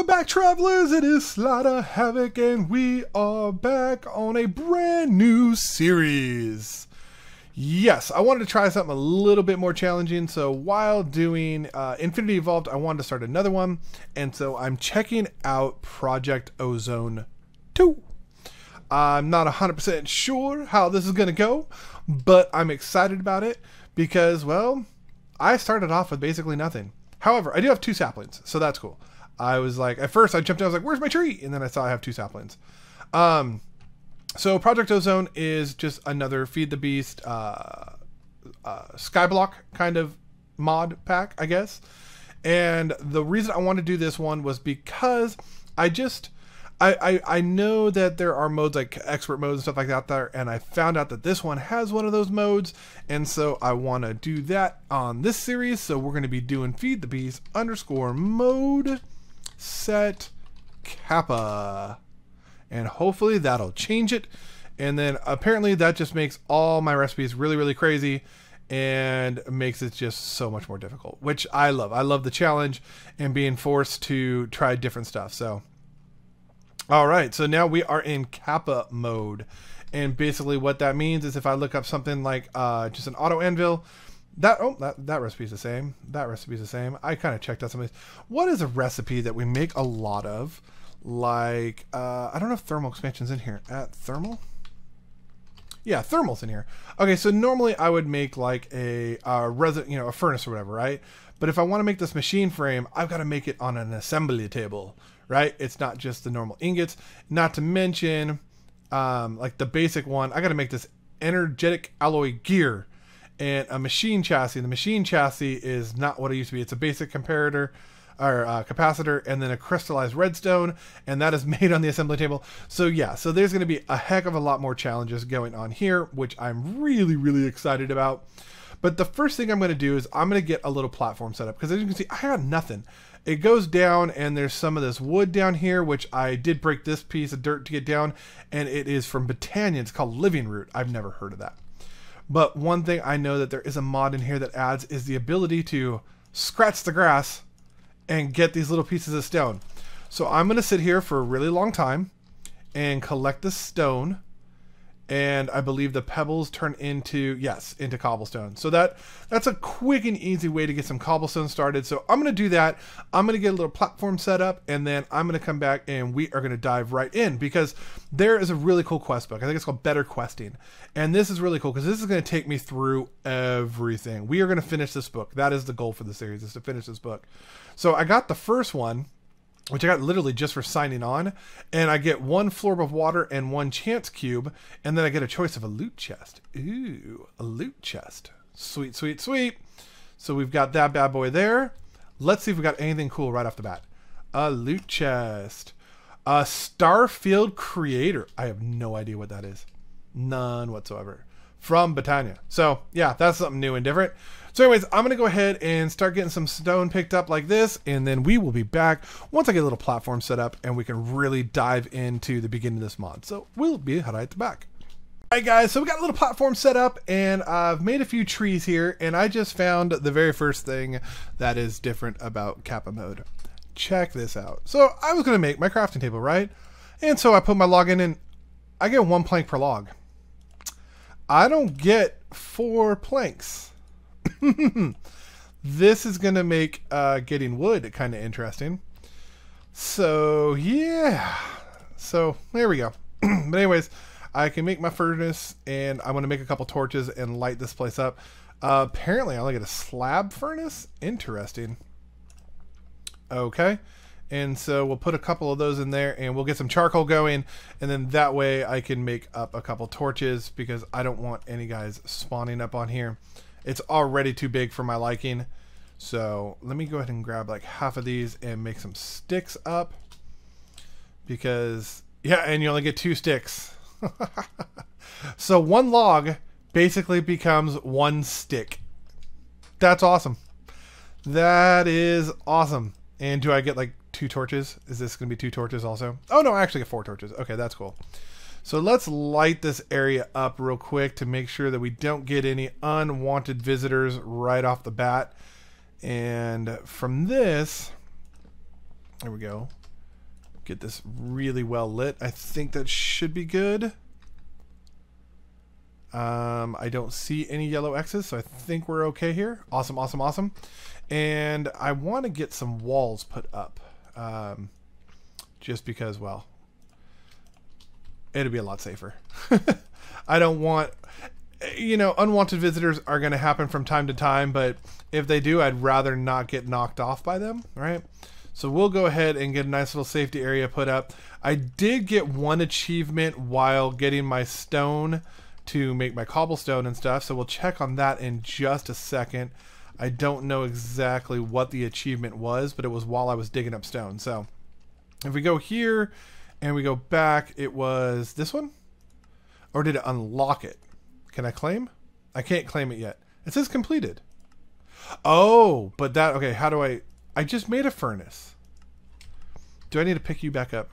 Welcome back, travelers. It is Slider Havoc, and we are back on a brand new series. Yes, I wanted to try something a little bit more challenging. So while doing uh, Infinity Evolved, I wanted to start another one, and so I'm checking out Project Ozone 2. I'm not 100% sure how this is going to go, but I'm excited about it because, well, I started off with basically nothing. However, I do have two saplings, so that's cool. I was like, at first I jumped out, I was like, where's my tree? And then I saw I have two saplings. Um, so Project Ozone is just another Feed the Beast, uh, uh, Skyblock kind of mod pack, I guess. And the reason I want to do this one was because I just, I, I, I know that there are modes like expert modes and stuff like that there, and I found out that this one has one of those modes, and so I want to do that on this series. So we're going to be doing Feed the Beast underscore mode set kappa. And hopefully that'll change it. And then apparently that just makes all my recipes really really crazy and makes it just so much more difficult which i love. I love the challenge and being forced to try different stuff. So all right. So now we are in kappa mode. And basically what that means is if i look up something like uh, just an auto anvil that oh that that recipe is the same. That recipe is the same. I kind of checked out some of these. What is a recipe that we make a lot of? Like uh, I don't know if thermal expansion's in here. At thermal. Yeah, thermal's in here. Okay, so normally I would make like a uh, resin, you know, a furnace or whatever, right? But if I want to make this machine frame, I've got to make it on an assembly table, right? It's not just the normal ingots. Not to mention, um, like the basic one, I got to make this energetic alloy gear and a machine chassis. The machine chassis is not what it used to be. It's a basic comparator or uh, capacitor and then a crystallized redstone and that is made on the assembly table so yeah so there's going to be a heck of a lot more challenges going on here which i'm really really excited about but the first thing i'm going to do is i'm going to get a little platform set up because as you can see i got nothing it goes down and there's some of this wood down here which i did break this piece of dirt to get down and it is from Botania. it's called living root i've never heard of that but one thing I know that there is a mod in here that adds is the ability to scratch the grass and get these little pieces of stone. So I'm going to sit here for a really long time and collect the stone and I believe the pebbles turn into yes into cobblestone. So that that's a quick and easy way to get some cobblestone started. So I'm gonna do that. I'm gonna get a little platform set up, and then I'm gonna come back and we are gonna dive right in because there is a really cool quest book. I think it's called Better Questing, and this is really cool because this is gonna take me through everything. We are gonna finish this book. That is the goal for the series is to finish this book. So I got the first one which I got literally just for signing on, and I get one florb of water and one chance cube, and then I get a choice of a loot chest. Ooh, a loot chest. Sweet, sweet, sweet. So we've got that bad boy there. Let's see if we got anything cool right off the bat. A loot chest. A Starfield Creator. I have no idea what that is. None whatsoever. From Botania. So, yeah, that's something new and different. So anyways, I'm going to go ahead and start getting some stone picked up like this, and then we will be back once I get a little platform set up and we can really dive into the beginning of this mod. So we'll be right back. Alright guys, so we got a little platform set up and I've made a few trees here and I just found the very first thing that is different about Kappa mode. Check this out. So I was going to make my crafting table, right? And so I put my log in and I get one plank per log. I don't get four planks. this is going to make uh, getting wood kind of interesting. So, yeah. So, there we go. but anyways, I can make my furnace, and I want to make a couple torches and light this place up. Uh, apparently, I only get a slab furnace. Interesting. Okay. And so we'll put a couple of those in there and we'll get some charcoal going. And then that way I can make up a couple torches because I don't want any guys spawning up on here. It's already too big for my liking. So let me go ahead and grab like half of these and make some sticks up. Because, yeah, and you only get two sticks. so one log basically becomes one stick. That's awesome. That is awesome. And do I get like two torches? Is this going to be two torches also? Oh, no, I actually get four torches. Okay, that's cool. So let's light this area up real quick to make sure that we don't get any unwanted visitors right off the bat. And from this, there we go. Get this really well lit. I think that should be good. Um, I don't see any yellow X's, so I think we're okay here. Awesome, awesome, awesome. And I want to get some walls put up. Um, just because, well, it'll be a lot safer. I don't want, you know, unwanted visitors are going to happen from time to time, but if they do, I'd rather not get knocked off by them, right? So we'll go ahead and get a nice little safety area put up. I did get one achievement while getting my stone to make my cobblestone and stuff, so we'll check on that in just a second. I don't know exactly what the achievement was, but it was while I was digging up stone. So if we go here and we go back, it was this one? Or did it unlock it? Can I claim? I can't claim it yet. It says completed. Oh, but that, okay, how do I, I just made a furnace. Do I need to pick you back up?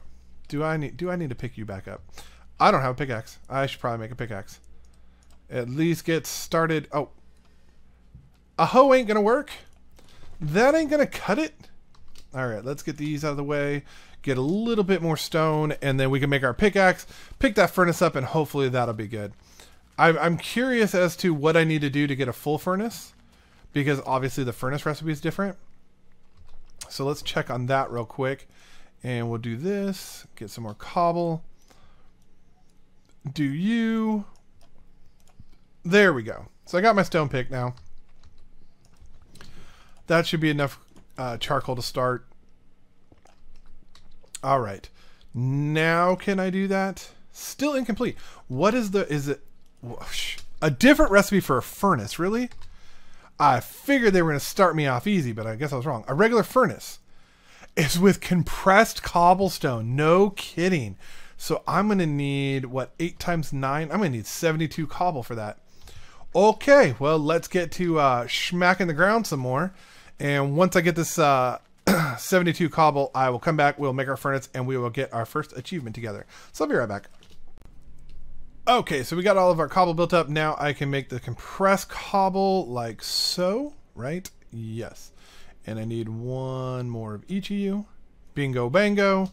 Do I need, do I need to pick you back up? I don't have a pickaxe. I should probably make a pickaxe. At least get started. Oh. A hoe ain't gonna work. That ain't gonna cut it. Alright, let's get these out of the way. Get a little bit more stone, and then we can make our pickaxe. Pick that furnace up, and hopefully that'll be good. I'm, curious as to what I need to do to get a full furnace. Because obviously the furnace recipe is different. So let's check on that real quick. And we'll do this. Get some more cobble. Do you. There we go. So I got my stone pick now. That should be enough uh, charcoal to start. All right. Now can I do that? Still incomplete. What is the... Is it... A different recipe for a furnace, really? I figured they were going to start me off easy, but I guess I was wrong. A regular furnace is with compressed cobblestone. No kidding. So I'm going to need, what, 8 times 9? I'm going to need 72 cobble for that. Okay, well, let's get to uh, smacking the ground some more. And once I get this uh, 72 cobble, I will come back, we'll make our furnace, and we will get our first achievement together. So I'll be right back. Okay, so we got all of our cobble built up. Now I can make the compressed cobble like so, right? Yes. And I need one more of each of you. Bingo bango.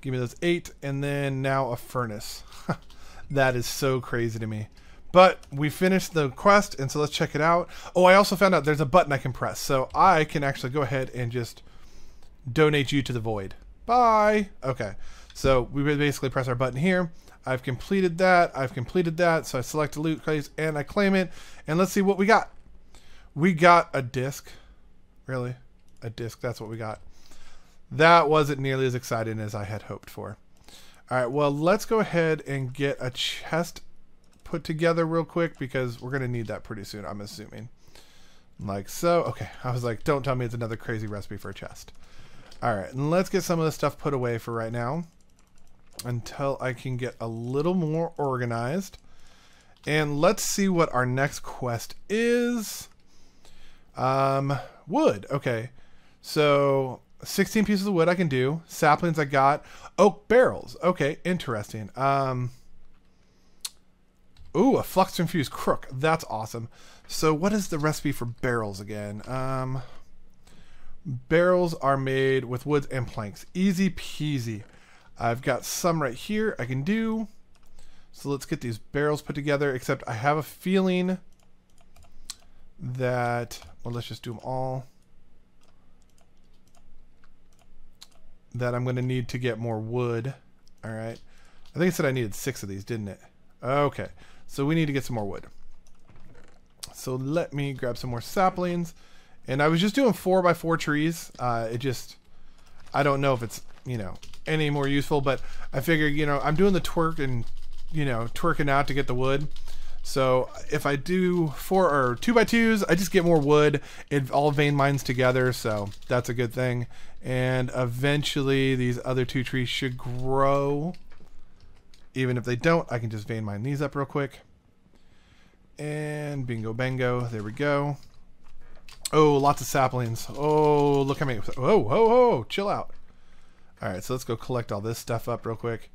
Give me those eight, and then now a furnace. that is so crazy to me. But we finished the quest, and so let's check it out. Oh, I also found out there's a button I can press. So I can actually go ahead and just donate you to the void. Bye. Okay. So we basically press our button here. I've completed that. I've completed that. So I select the loot place and I claim it. And let's see what we got. We got a disc. Really? A disc. That's what we got. That wasn't nearly as exciting as I had hoped for. All right. Well, let's go ahead and get a chest put together real quick because we're going to need that pretty soon, I'm assuming. Like so. Okay. I was like, don't tell me it's another crazy recipe for a chest. All right. And let's get some of this stuff put away for right now until I can get a little more organized. And let's see what our next quest is. Um, wood. Okay. So 16 pieces of wood I can do. Saplings I got. Oak barrels. Okay, interesting. Um, ooh, a flux infused crook. That's awesome. So what is the recipe for barrels again? Um, barrels are made with woods and planks. Easy peasy. I've got some right here I can do. So let's get these barrels put together, except I have a feeling that, well, let's just do them all. That I'm going to need to get more wood. All right. I think it said I needed six of these, didn't it? Okay. So we need to get some more wood. So let me grab some more saplings. And I was just doing four by four trees. Uh, it just, I don't know if it's, you know, any more useful, but I figure, you know, I'm doing the twerk and, you know, twerking out to get the wood. So if I do four or two by twos, I just get more wood. It all vein mines together, so that's a good thing. And eventually these other two trees should grow. Even if they don't, I can just vein mine these up real quick. And bingo bango, there we go. Oh, lots of saplings. Oh, look how many. Oh, oh, oh, chill out. Alright, so let's go collect all this stuff up real quick.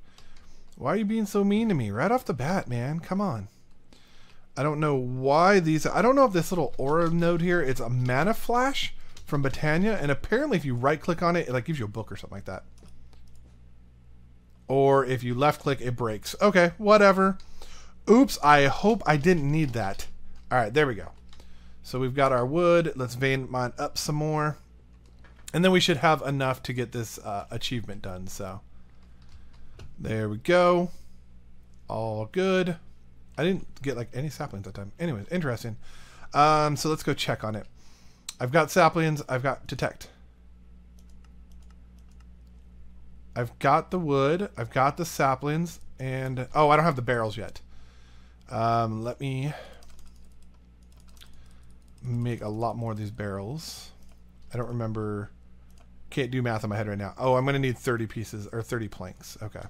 Why are you being so mean to me? Right off the bat, man. Come on. I don't know why these... I don't know if this little aura node here, it's a mana flash from Botania, and apparently if you right-click on it, it like gives you a book or something like that. Or if you left click, it breaks. Okay, whatever. Oops, I hope I didn't need that. All right, there we go. So we've got our wood. Let's vein mine up some more. And then we should have enough to get this uh, achievement done. So there we go. All good. I didn't get like any saplings that time. Anyways, interesting. Um, so let's go check on it. I've got saplings. I've got detect. I've got the wood. I've got the saplings. And, oh, I don't have the barrels yet. Um, let me make a lot more of these barrels. I don't remember. Can't do math in my head right now. Oh, I'm going to need 30 pieces or 30 planks. Okay.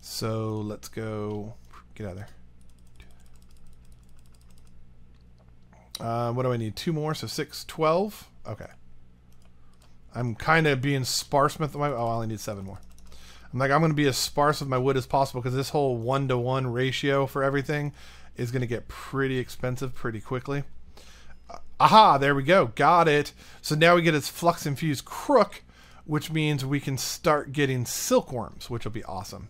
So let's go. Get out of there. Uh, what do I need? Two more. So six, 12. Okay. I'm kind of being sparse with my. Oh, I only need seven more. I'm like, I'm going to be as sparse with my wood as possible because this whole one to one ratio for everything is going to get pretty expensive pretty quickly. Aha, there we go. Got it. So now we get its flux infused crook, which means we can start getting silkworms, which will be awesome.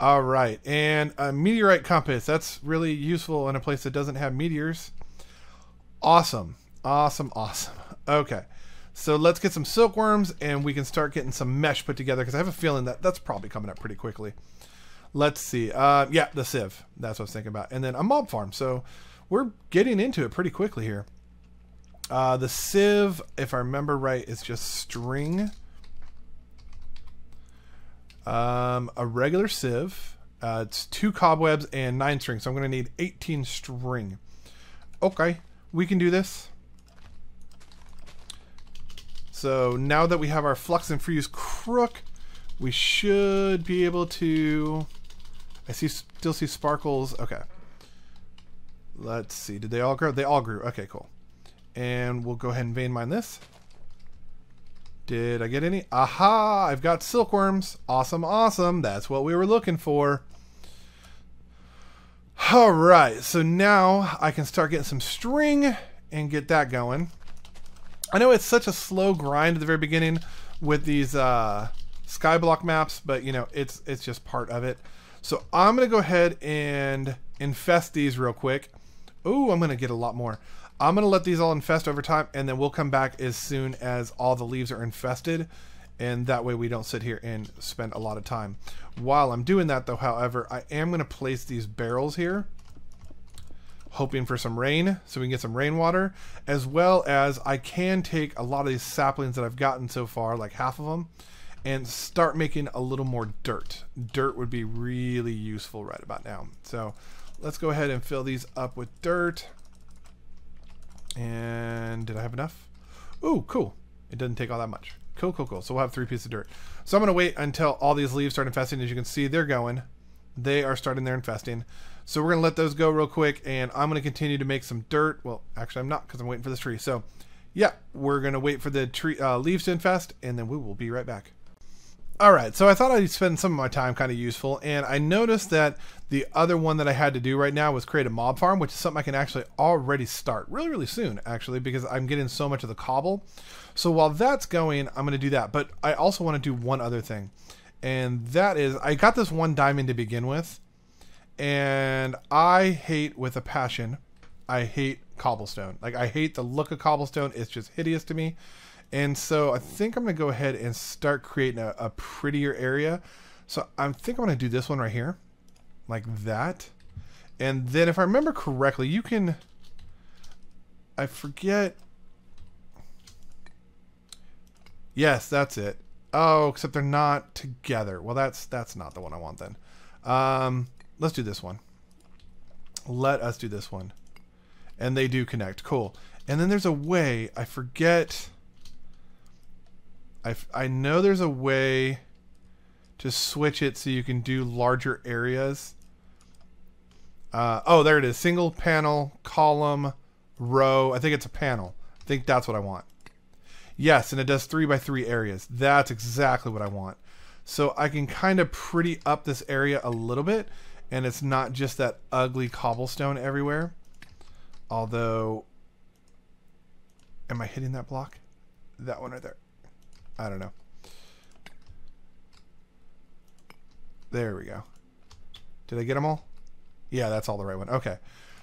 All right, and a meteorite compass. That's really useful in a place that doesn't have meteors. Awesome, awesome, awesome. Okay, so let's get some silkworms and we can start getting some mesh put together because I have a feeling that that's probably coming up pretty quickly. Let's see. Uh, yeah, the sieve. That's what I was thinking about. And then a mob farm. So we're getting into it pretty quickly here. Uh, the sieve, if I remember right, is just string. Um, a regular sieve. Uh, it's two cobwebs and nine strings, so I'm going to need 18 string. Okay, we can do this. So now that we have our flux infused crook, we should be able to... I see still see sparkles. Okay. Let's see. Did they all grow? They all grew. Okay, cool. And we'll go ahead and vein mine this. Did I get any? Aha! I've got silkworms. Awesome, awesome. That's what we were looking for. Alright, so now I can start getting some string and get that going. I know it's such a slow grind at the very beginning with these uh, skyblock maps, but you know, it's it's just part of it. So I'm to go ahead and infest these real quick. Oh, I'm going to get a lot more. I'm going to let these all infest over time, and then we'll come back as soon as all the leaves are infested, and that way we don't sit here and spend a lot of time. While I'm doing that, though, however, I am going to place these barrels here, hoping for some rain, so we can get some rainwater, as well as I can take a lot of these saplings that I've gotten so far, like half of them, and start making a little more dirt. Dirt would be really useful right about now. So let's go ahead and fill these up with dirt. And did I have enough? Ooh, cool. It doesn't take all that much. Cool, cool, cool. So we'll have three pieces of dirt. So I'm going to wait until all these leaves start infesting. As you can see, they're going. They are starting their infesting. So we're going to let those go real quick. And I'm going to continue to make some dirt. Well, actually, I'm not because I'm waiting for this tree. So, yeah, we're going to wait for the tree uh, leaves to infest. And then we will be right back. All right, so I thought I'd spend some of my time kind of useful, and I noticed that the other one that I had to do right now was create a mob farm, which is something I can actually already start really, really soon, actually, because I'm getting so much of the cobble. So while that's going, I'm going to do that, but I also want to do one other thing, and that is I got this one diamond to begin with, and I hate with a passion, I hate cobblestone. Like, I hate the look of cobblestone, it's just hideous to me. And so I think I'm going to go ahead and start creating a, a prettier area. So I think I'm going to do this one right here, like that. And then if I remember correctly, you can, I forget. Yes, that's it. Oh, except they're not together. Well, that's that's not the one I want then. Um, let's do this one. Let us do this one. And they do connect. Cool. And then there's a way, I forget I, I know there's a way to switch it so you can do larger areas. Uh, oh, there it is. Single panel, column, row. I think it's a panel. I think that's what I want. Yes, and it does three by three areas. That's exactly what I want. So I can kind of pretty up this area a little bit, and it's not just that ugly cobblestone everywhere. Although, am I hitting that block? That one right there. I don't know. There we go. Did I get them all? Yeah, that's all the right one. Okay.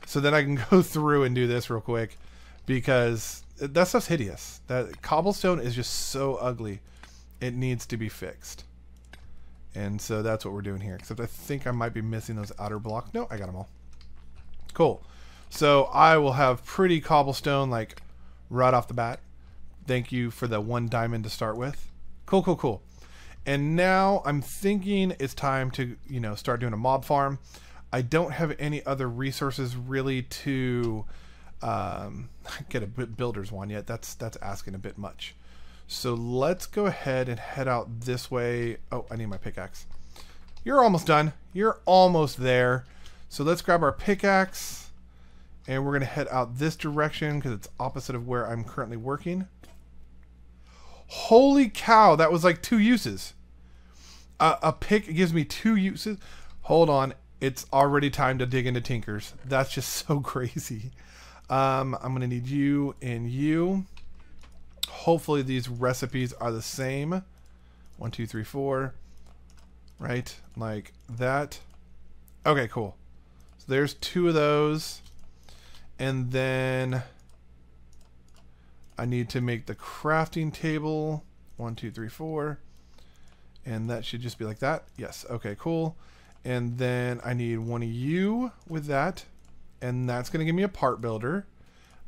So then I can go through and do this real quick because that stuff's hideous. That cobblestone is just so ugly. It needs to be fixed. And so that's what we're doing here. Except I think I might be missing those outer blocks. No, I got them all. Cool. So I will have pretty cobblestone like right off the bat. Thank you for the one diamond to start with. Cool, cool, cool. And now I'm thinking it's time to, you know, start doing a mob farm. I don't have any other resources really to um, get a builder's one yet. That's that's asking a bit much. So let's go ahead and head out this way. Oh, I need my pickaxe. You're almost done. You're almost there. So let's grab our pickaxe and we're going to head out this direction because it's opposite of where I'm currently working. Holy cow, that was like two uses. Uh, a pick gives me two uses. Hold on, it's already time to dig into Tinkers. That's just so crazy. Um, I'm going to need you and you. Hopefully these recipes are the same. One, two, three, four. Right? Like that. Okay, cool. So there's two of those. And then I need to make the crafting table. One, two, three, four. And that should just be like that. Yes. Okay, cool. And then I need one of you with that. And that's going to give me a part builder.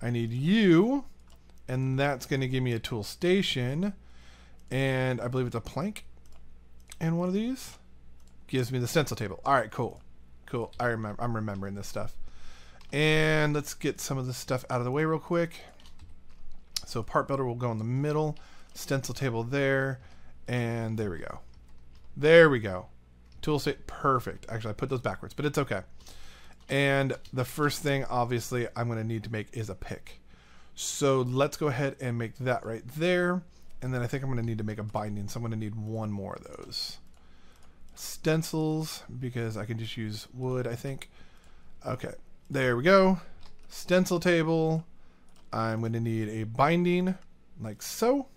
I need you. And that's going to give me a tool station. And I believe it's a plank. And one of these gives me the stencil table. All right, cool. Cool. I remember. I'm remembering this stuff. And let's get some of this stuff out of the way real quick. So part builder will go in the middle, stencil table there, and there we go. There we go. Tool state, perfect. Actually, I put those backwards, but it's okay. And the first thing, obviously, I'm going to need to make is a pick. So let's go ahead and make that right there. And then I think I'm going to need to make a binding, so I'm going to need one more of those. Stencils, because I can just use wood, I think. Okay, there we go. Stencil table. I'm going to need a binding like so.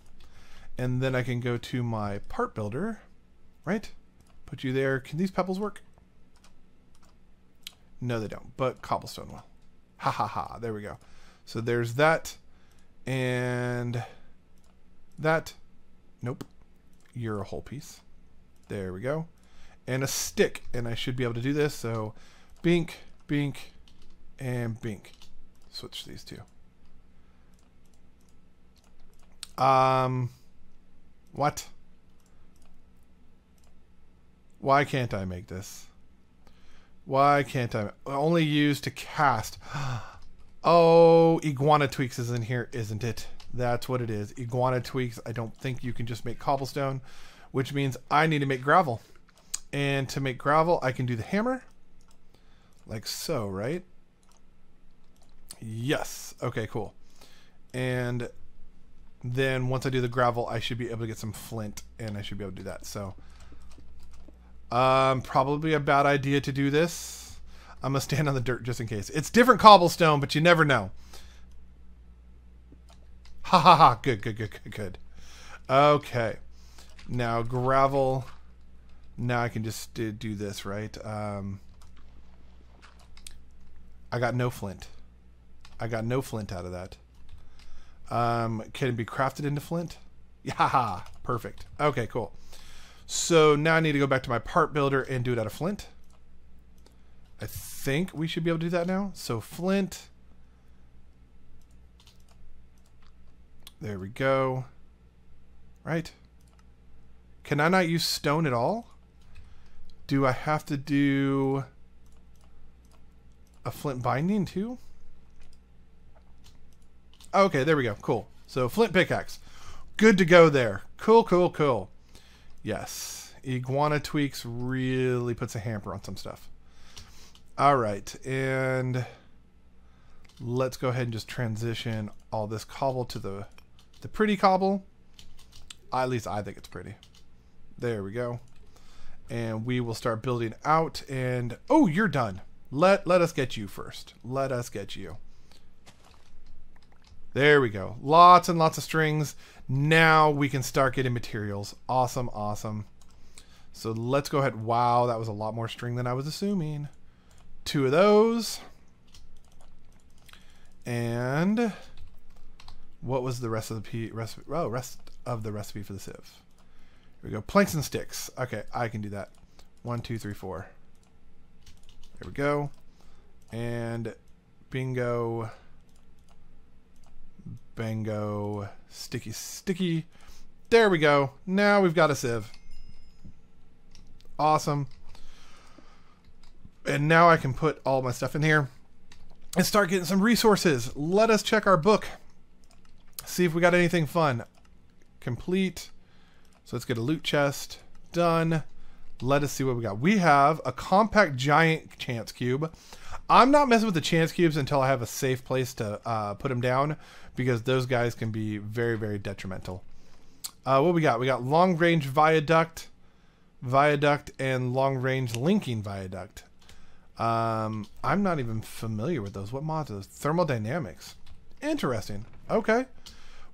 And then I can go to my part builder, right? Put you there. Can these pebbles work? No, they don't, but cobblestone will. Ha ha ha. There we go. So there's that. And that. Nope. You're a whole piece. There we go. And a stick. And I should be able to do this. So bink, bink, and bink. Switch these two. Um, what? Why can't I make this? Why can't I? Only use to cast. Oh, Iguana Tweaks is in here, isn't it? That's what it is. Iguana Tweaks. I don't think you can just make cobblestone, which means I need to make gravel. And to make gravel, I can do the hammer. Like so, right? Yes. Okay, cool. And then once I do the gravel, I should be able to get some flint, and I should be able to do that. So, um, probably a bad idea to do this. I'm gonna stand on the dirt just in case. It's different cobblestone, but you never know. Ha ha ha! Good, good, good, good, good. Okay, now gravel. Now I can just do this, right? Um, I got no flint. I got no flint out of that. Um, can be crafted into flint? Yeah, perfect. Okay, cool. So now I need to go back to my part builder and do it out of flint. I think we should be able to do that now. So flint. There we go. Right. Can I not use stone at all? Do I have to do a flint binding too? Okay, there we go. Cool. So flint pickaxe. Good to go there. Cool, cool, cool. Yes. Iguana Tweaks really puts a hamper on some stuff. All right. And let's go ahead and just transition all this cobble to the, the pretty cobble. At least I think it's pretty. There we go. And we will start building out and oh, you're done. Let let us get you first. Let us get you. There we go. Lots and lots of strings. Now we can start getting materials. Awesome, awesome. So let's go ahead. Wow, that was a lot more string than I was assuming. Two of those. And what was the rest of the recipe? Oh, rest of the recipe for the sieve. Here we go. Planks and sticks. Okay, I can do that. One, two, three, four. There we go. And bingo. Bango. Sticky, sticky. There we go. Now we've got a sieve. Awesome. And now I can put all my stuff in here and start getting some resources. Let us check our book. See if we got anything fun. Complete. So let's get a loot chest. Done. Let us see what we got. We have a compact giant chance cube. I'm not messing with the chance cubes until I have a safe place to uh, put them down because those guys can be very, very detrimental. Uh, what we got? We got long range viaduct, viaduct, and long range linking viaduct. Um, I'm not even familiar with those. What mods are those? Thermodynamics. Interesting. Okay.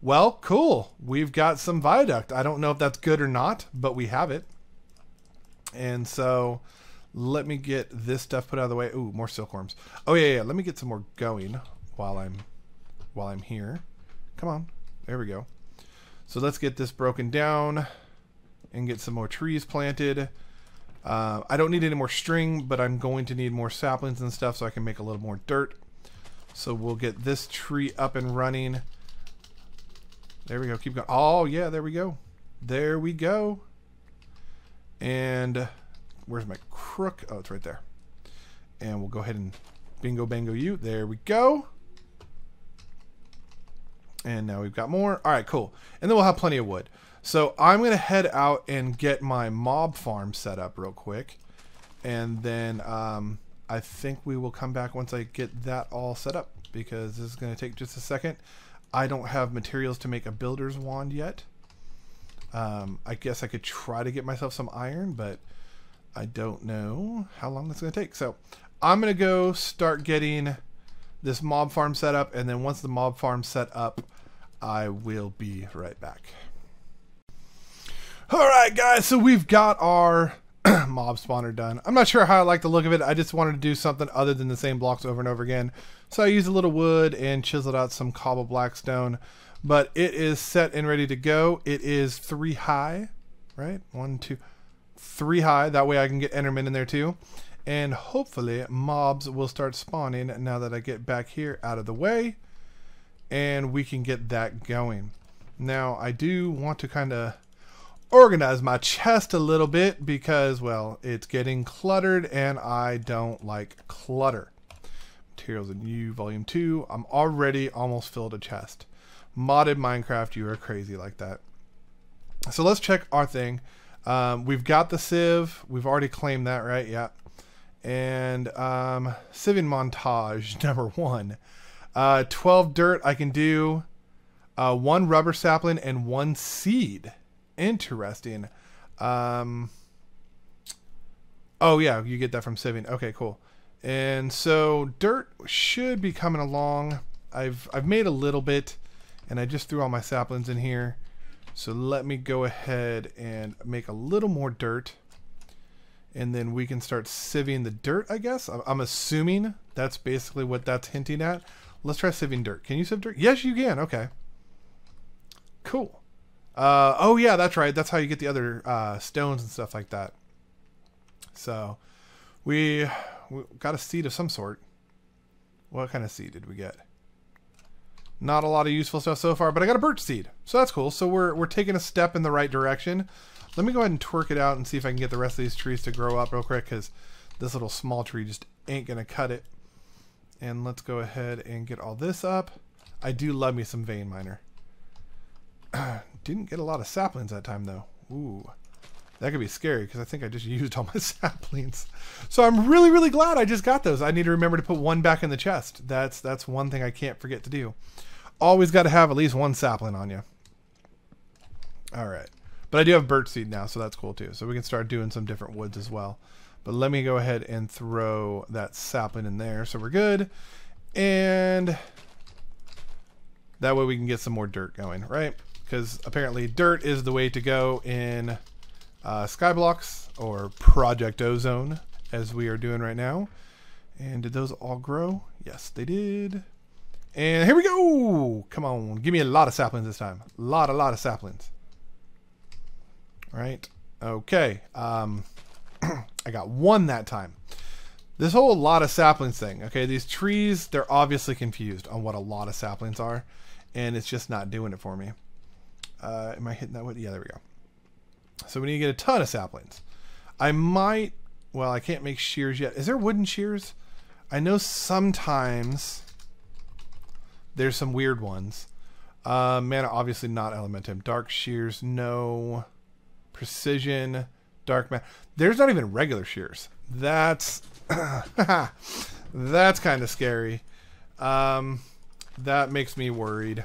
Well, cool. We've got some viaduct. I don't know if that's good or not, but we have it. And so let me get this stuff put out of the way. Ooh, more silkworms. Oh yeah, yeah. Let me get some more going while I'm while I'm here. Come on. There we go. So let's get this broken down and get some more trees planted. Uh, I don't need any more string, but I'm going to need more saplings and stuff so I can make a little more dirt. So we'll get this tree up and running. There we go. Keep going. Oh, yeah, there we go. There we go. And where's my crook? Oh, it's right there. And we'll go ahead and bingo bango you. There we go. And now we've got more. All right, cool. And then we'll have plenty of wood. So I'm going to head out and get my mob farm set up real quick. And then um, I think we will come back once I get that all set up because this is going to take just a second. I don't have materials to make a builder's wand yet. Um, I guess I could try to get myself some iron, but I don't know how long that's going to take. So I'm going to go start getting this mob farm set up. And then once the mob farm set up, I will be right back. Alright guys, so we've got our mob spawner done. I'm not sure how I like the look of it. I just wanted to do something other than the same blocks over and over again. So I used a little wood and chiseled out some cobble blackstone. But it is set and ready to go. It is three high, right? One, two, three high. That way I can get Enderman in there too. And hopefully mobs will start spawning now that I get back here out of the way. And we can get that going. Now I do want to kind of organize my chest a little bit because, well, it's getting cluttered and I don't like clutter. Materials in U, Volume 2. I'm already almost filled a chest. Modded Minecraft, you are crazy like that. So let's check our thing. Um, we've got the sieve. We've already claimed that, right? Yeah. And um, sieving montage, number one. Uh, 12 dirt I can do. Uh, one rubber sapling and one seed. Interesting. Um, oh yeah, you get that from sieving. Okay, cool. And so dirt should be coming along. I've I've made a little bit, and I just threw all my saplings in here. So let me go ahead and make a little more dirt. And then we can start sieving the dirt, I guess. I'm assuming that's basically what that's hinting at. Let's try sieving dirt. Can you sieve dirt? Yes, you can. Okay. Cool. Uh, oh yeah, that's right. That's how you get the other uh, stones and stuff like that. So we, we got a seed of some sort. What kind of seed did we get? Not a lot of useful stuff so far, but I got a birch seed, so that's cool. So we're we're taking a step in the right direction. Let me go ahead and twerk it out and see if I can get the rest of these trees to grow up real quick, because this little small tree just ain't gonna cut it. And let's go ahead and get all this up. I do love me some vein miner. Didn't get a lot of saplings that time though. Ooh. That could be scary because I think I just used all my saplings. So I'm really, really glad I just got those. I need to remember to put one back in the chest. That's that's one thing I can't forget to do. Always got to have at least one sapling on you. All right. But I do have birch seed now, so that's cool too. So we can start doing some different woods as well. But let me go ahead and throw that sapling in there so we're good. And that way we can get some more dirt going, right? because apparently dirt is the way to go in uh, Skyblocks or Project Ozone as we are doing right now. And did those all grow? Yes, they did. And here we go. Come on, give me a lot of saplings this time. A lot, a lot of saplings. Right. Okay. Um, I got one that time. This whole lot of saplings thing. Okay, these trees, they're obviously confused on what a lot of saplings are, and it's just not doing it for me. Uh, am I hitting that with? Yeah, there we go. So we need to get a ton of saplings. I might, well, I can't make shears yet. Is there wooden shears? I know sometimes there's some weird ones. Uh, mana, obviously not elementium. Dark shears, no. Precision, dark mana. There's not even regular shears. That's that's kind of scary. Um, that makes me worried.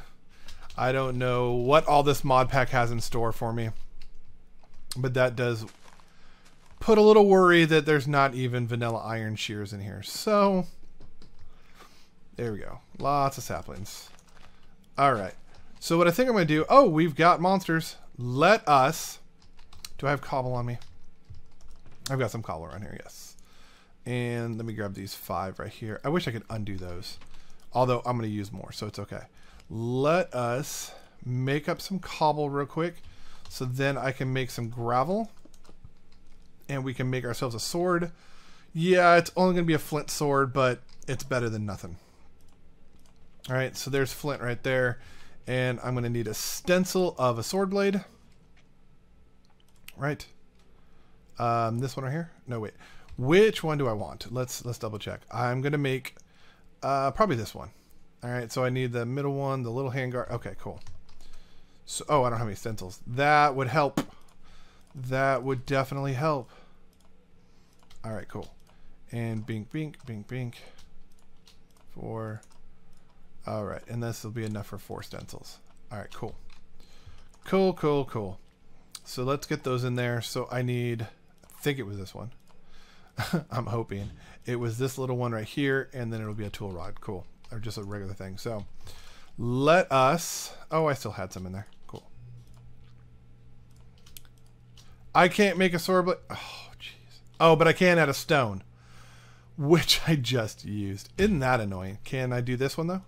I don't know what all this mod pack has in store for me. But that does put a little worry that there's not even vanilla iron shears in here. So, there we go. Lots of saplings. All right. So what I think I'm going to do... Oh, we've got monsters. Let us... Do I have cobble on me? I've got some cobble around here, yes. And let me grab these five right here. I wish I could undo those. Although I'm going to use more, so it's okay. Let us make up some cobble real quick. So then I can make some gravel. And we can make ourselves a sword. Yeah, it's only going to be a flint sword, but it's better than nothing. Alright, so there's flint right there. And I'm going to need a stencil of a sword blade. Right. Um, this one right here? No, wait. Which one do I want? Let's let's double check. I'm to make uh, probably this one. Alright, so I need the middle one, the little handguard. Okay, cool. So, oh, I don't have any stencils. That would help. That would definitely help. All right, cool. And bink, bink, bink, bink. Four. All right, and this will be enough for four stencils. All right, cool. Cool, cool, cool. So let's get those in there. So I need, think it was this one. I'm hoping. It was this little one right here, and then it'll be a tool rod. Cool. Or just a regular thing. So let us, oh, I still had some in there. Cool. I can't make a sword blade. Oh, jeez. Oh, but I can add a stone, which I just used. Isn't that annoying? Can I do this one, though?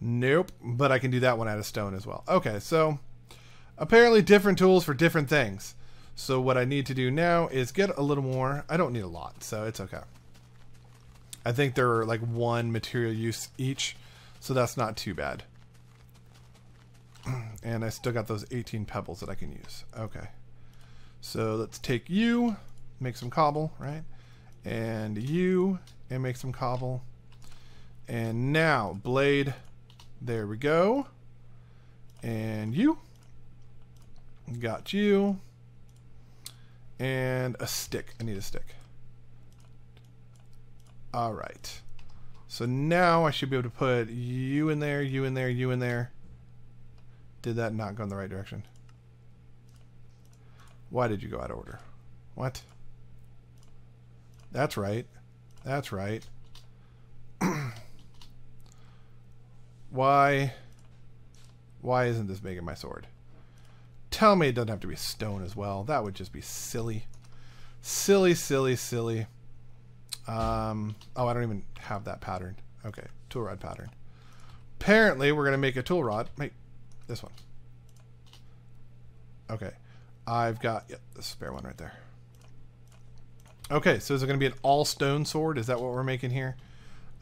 Nope, but I can do that one out of stone as well. Okay, so apparently different tools for different things. So what I need to do now is get a little more. I don't need a lot, so it's okay. I think they're like one material use each, so that's not too bad. and I still got those 18 pebbles that I can use. Okay. So let's take you, make some cobble, right? And you, and make some cobble. And now, blade, there we go. And you. Got you. And a stick. I need a stick. Alright. So now I should be able to put you in there, you in there, you in there. Did that not go in the right direction? Why did you go out of order? What? That's right. That's right. Why? Why isn't this making my sword? Tell me it doesn't have to be stone as well. That would just be silly. Silly, silly, silly. Um, oh, I don't even have that pattern. Okay, tool rod pattern. Apparently, we're going to make a tool rod. Wait, this one. Okay. I've got yeah, the spare one right there. Okay, so is it going to be an all stone sword? Is that what we're making here?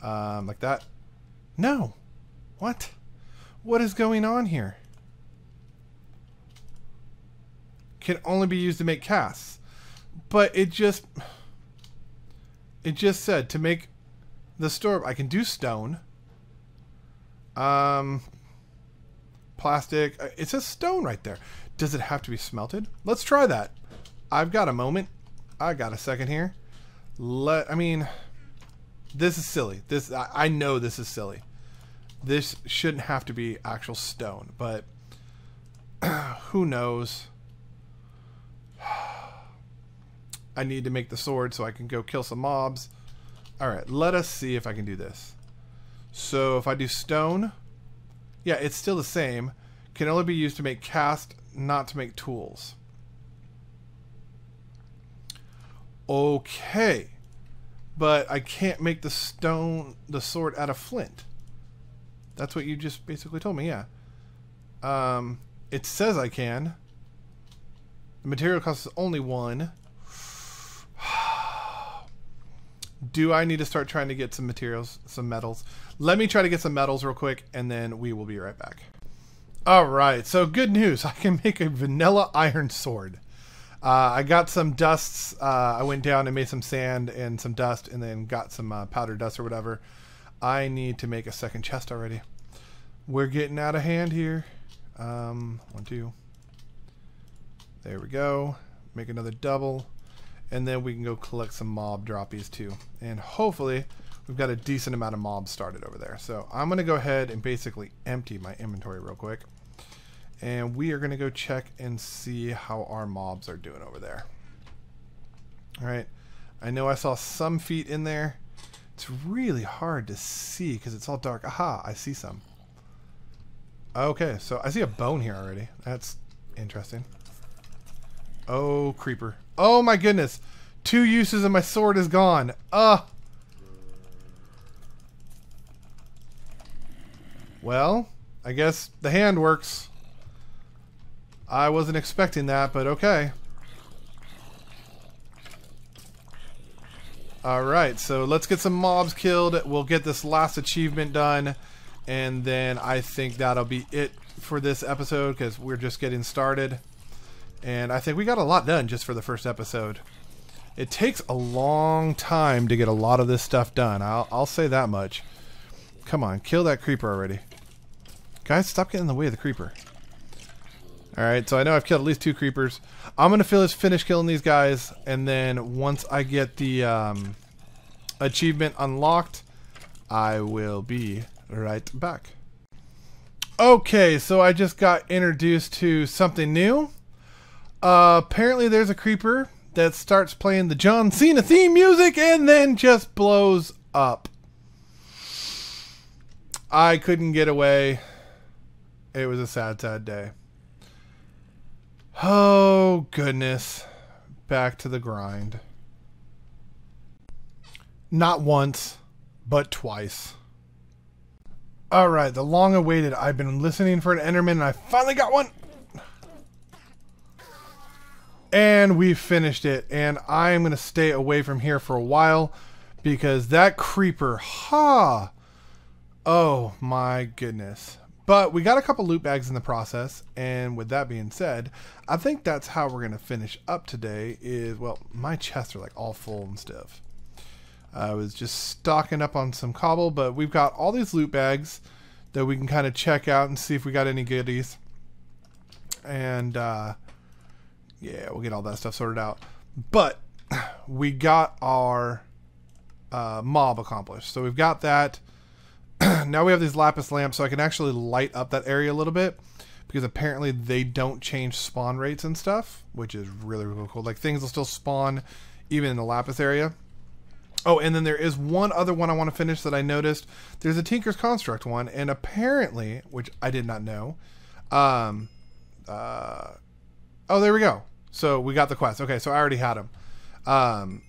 Um, like that? No. What? What is going on here? Can only be used to make casts. But it just... It just said to make the store... I can do stone. Um, plastic. Uh, it says stone right there. Does it have to be smelted? Let's try that. I've got a moment. I got a second here. Let I mean, this is silly. This I, I know this is silly. This shouldn't have to be actual stone, but who knows? I need to make the sword so I can go kill some mobs. Alright, let us see if I can do this. So if I do stone, yeah, it's still the same. Can only be used to make cast, not to make tools. Okay. But I can't make the stone, the sword out of flint. That's what you just basically told me, yeah. Um, it says I can. The material cost is only one. Do I need to start trying to get some materials, some metals? Let me try to get some metals real quick, and then we will be right back. All right, so good news. I can make a vanilla iron sword. Uh, I got some dusts. Uh, I went down and made some sand and some dust, and then got some uh, powder dust or whatever. I need to make a second chest already. We're getting out of hand here. Um, one, two. There we go. Make another double. And then we can go collect some mob droppies too. And hopefully we've got a decent amount of mobs started over there. So I'm going to go ahead and basically empty my inventory real quick. And we are going to go check and see how our mobs are doing over there. Alright. I know I saw some feet in there. It's really hard to see because it's all dark. Aha, I see some. Okay, so I see a bone here already. That's interesting. Oh, creeper. Oh my goodness. Two uses and my sword is gone. Uh. Well, I guess the hand works. I wasn't expecting that, but okay. Alright, so let's get some mobs killed. We'll get this last achievement done. And then I think that'll be it for this episode because we're just getting started. And I think we got a lot done just for the first episode. It takes a long time to get a lot of this stuff done. I'll, I'll say that much. Come on, kill that creeper already. Guys, stop getting in the way of the creeper. Alright, so I know I've killed at least two creepers. I'm going to finish killing these guys, and then once I get the um, achievement unlocked, I will be right back. Okay, so I just got introduced to something new. Uh, apparently there's a creeper that starts playing the John Cena theme music and then just blows up. I couldn't get away. It was a sad, sad day. Oh, goodness. Back to the grind. Not once, but twice. All right, the long awaited. I've been listening for an Enderman and I finally got one. And we finished it. And I'm going to stay away from here for a while because that creeper, ha! Oh my goodness. But we got a couple loot bags in the process. And with that being said, I think that's how we're going to finish up today is, well, my chests are like all full and stuff. I was just stocking up on some cobble, but we've got all these loot bags that we can kind of check out and see if we got any goodies. And uh, yeah, we'll get all that stuff sorted out. But we got our uh, mob accomplished. So we've got that. now we have these lapis lamps, so I can actually light up that area a little bit because apparently they don't change spawn rates and stuff, which is really, really cool. Like things will still spawn even in the lapis area. Oh, and then there is one other one I want to finish that I noticed. There's a Tinker's Construct one, and apparently, which I did not know. Um, uh, oh, there we go. So we got the quest. Okay, so I already had them. Um,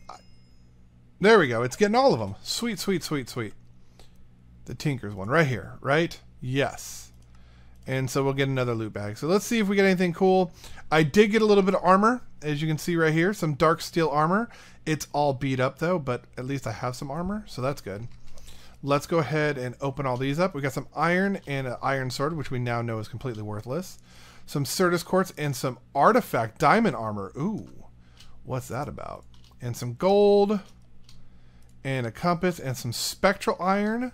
there we go. It's getting all of them. Sweet, sweet, sweet, sweet. The Tinker's one right here, right? Yes. And so we'll get another loot bag. So let's see if we get anything cool. I did get a little bit of armor, as you can see right here. Some dark steel armor. It's all beat up though, but at least I have some armor, so that's good. Let's go ahead and open all these up. We got some iron and an iron sword, which we now know is completely worthless. Some Certus quartz and some artifact diamond armor. Ooh, what's that about? And some gold and a compass and some spectral iron,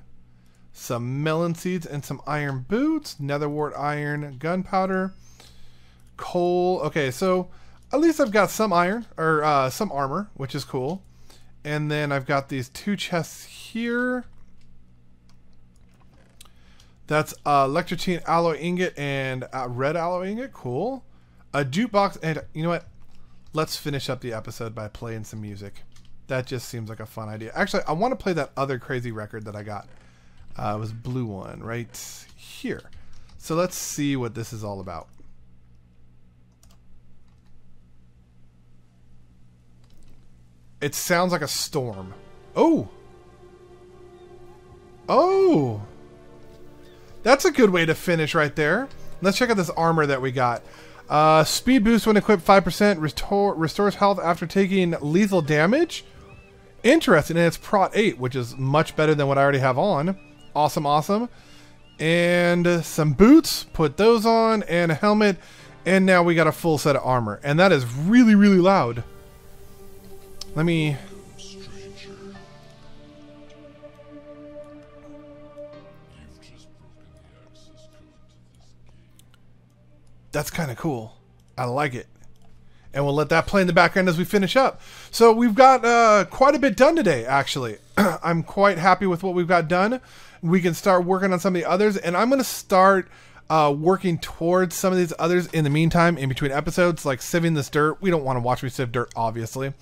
some melon seeds and some iron boots, netherwort iron, gunpowder, coal. Okay, so at least I've got some iron or uh, some armor, which is cool. And then I've got these two chests here. That's uh, Electrotine alloy ingot and uh, red alloy ingot. Cool. A jukebox. And you know what? Let's finish up the episode by playing some music. That just seems like a fun idea. Actually, I want to play that other crazy record that I got. Uh, it was blue one right here. So let's see what this is all about. It sounds like a storm. Oh. Oh. That's a good way to finish right there. Let's check out this armor that we got. Uh, speed boost when equipped 5%, restore, restores health after taking lethal damage. Interesting, and it's Prot 8, which is much better than what I already have on. Awesome, awesome. And some boots, put those on, and a helmet, and now we got a full set of armor. And that is really, really loud. Let me that's kind of cool. I like it. And we'll let that play in the background as we finish up. So we've got uh, quite a bit done today, actually. I'm quite happy with what we've got done. We can start working on some of the others, and I'm going to start uh, working towards some of these others in the meantime, in between episodes, like sieving this dirt. We don't want to watch me sieve dirt, obviously.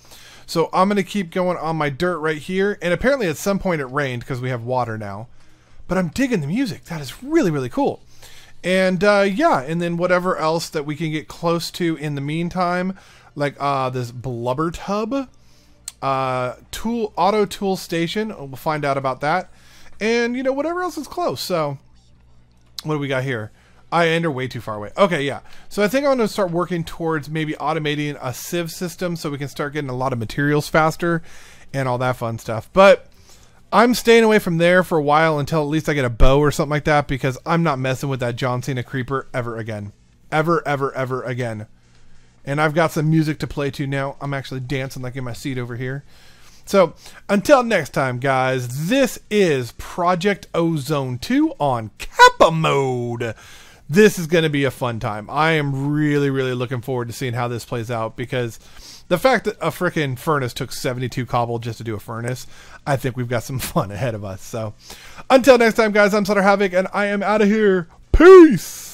So I'm going to keep going on my dirt right here. And apparently at some point it rained because we have water now. But I'm digging the music. That is really, really cool. And uh, yeah, and then whatever else that we can get close to in the meantime, like uh, this blubber tub, uh, tool auto tool station. We'll find out about that, and you know whatever else is close. So, what do we got here? I enter way too far away. Okay, yeah. So I think I'm going to start working towards maybe automating a sieve system so we can start getting a lot of materials faster and all that fun stuff. But I'm staying away from there for a while until at least I get a bow or something like that because I'm not messing with that John Cena creeper ever again. Ever, ever, ever again. And I've got some music to play to now. I'm actually dancing like in my seat over here. So until next time, guys, this is Project Ozone 2 on Kappa mode. This is going to be a fun time. I am really, really looking forward to seeing how this plays out because the fact that a freaking furnace took 72 cobble just to do a furnace, I think we've got some fun ahead of us. So until next time, guys, I'm Slider Havoc, and I am out of here. Peace!